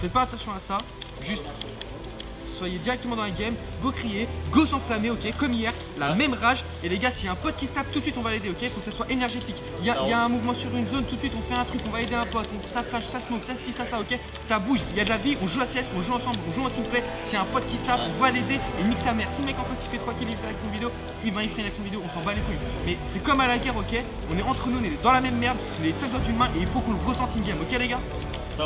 Faites pas attention à ça. Juste soyez directement dans la game, go crier, go s'enflammer, ok, comme hier, la même rage. Et les gars, s'il y a un pote qui se tape, tout de suite on va l'aider, ok, faut que ça soit énergétique. Il y, a, y a un mouvement sur une zone, tout de suite on fait un truc, on va aider un pote, on, ça flash, ça smoke, ça si, ça ça, ok, ça bouge, il y a de la vie, on joue à CS, on joue ensemble, on joue en teamplay. S'il y a un pote qui se tape, on va l'aider et nique sa mère. Si le mec en face il fait 3 kills, il fait action vidéo, il va il fait une action vidéo, on s'en bat les couilles. Mais c'est comme à la guerre, ok, on est entre nous, on est dans la même merde, on est 5 doigts d'une main et il faut qu'on le ressente in game, ok les gars? Ma.